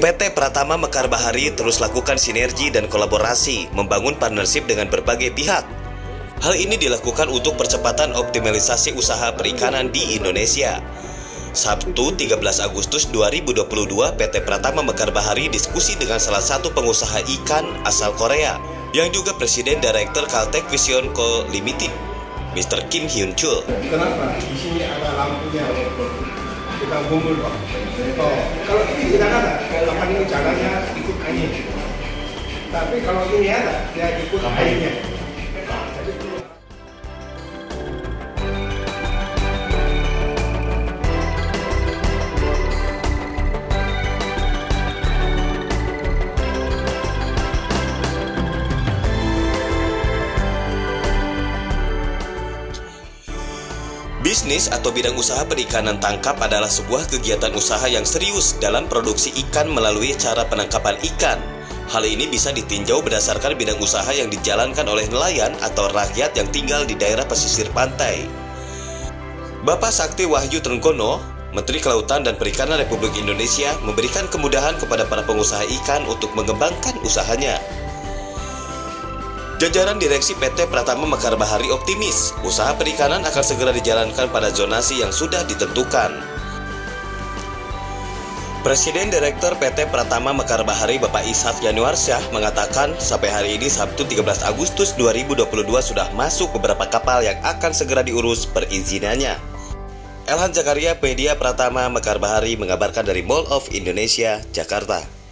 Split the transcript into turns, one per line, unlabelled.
PT Pratama Mekar Bahari terus lakukan sinergi dan kolaborasi membangun partnership dengan berbagai pihak. Hal ini dilakukan untuk percepatan optimalisasi usaha perikanan di Indonesia. Sabtu 13 Agustus 2022 PT Pratama Mekar Bahari diskusi dengan salah satu pengusaha ikan asal Korea yang juga Presiden Direktur Caltech Vision Co. Limited, Mr. Kim Hyun Chul.
Kenapa? Di sini ada lampunya. Kita kumpul Pak. Kalau tidak ada, kalau ini jalannya ikut angin. Tapi kalau ini ada, dia ikut airnya.
Bisnis atau bidang usaha perikanan tangkap adalah sebuah kegiatan usaha yang serius dalam produksi ikan melalui cara penangkapan ikan. Hal ini bisa ditinjau berdasarkan bidang usaha yang dijalankan oleh nelayan atau rakyat yang tinggal di daerah pesisir pantai. Bapak Sakti Wahyu Trenggono, Menteri Kelautan dan Perikanan Republik Indonesia memberikan kemudahan kepada para pengusaha ikan untuk mengembangkan usahanya. Jajaran Direksi PT Pratama Mekar Bahari optimis usaha perikanan akan segera dijalankan pada zonasi yang sudah ditentukan. Presiden Direktur PT Pratama Mekar Bahari Bapak Ishak Januarsyah mengatakan sampai hari ini Sabtu 13 Agustus 2022 sudah masuk beberapa kapal yang akan segera diurus perizinannya. Elhan Zakaria, Media Pratama Mekar Bahari mengabarkan dari Mall of Indonesia, Jakarta.